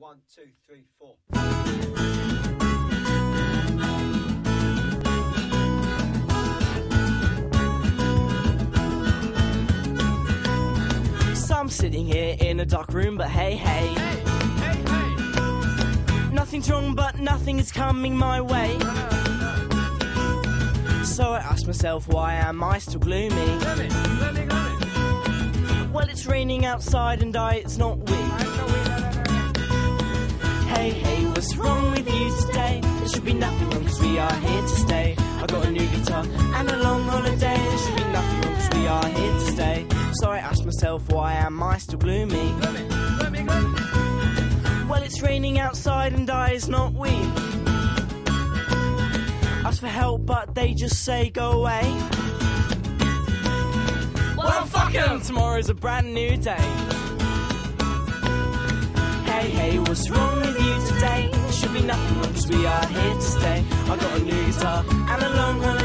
One, two, three, four. So I'm sitting here in a dark room, but hey, hey. Nothing's wrong, but nothing is coming my way. So I ask myself, why am I still gloomy? Well, it's raining outside and I, it's not we. Hey, hey, what's wrong with you today? There should be nothing wrong, cause we are here to stay. I got a new guitar and a long holiday. There should be nothing wrong, cause we are here to stay. So I ask myself, why am I still gloomy? Well, it's raining outside and I is not we. Ask for help, but they just say go away. Well, fuck 'em! Tomorrow's a brand new day. Hey, hey, what's wrong with you There should be nothing cause we are here to stay. I got a new guitar and a long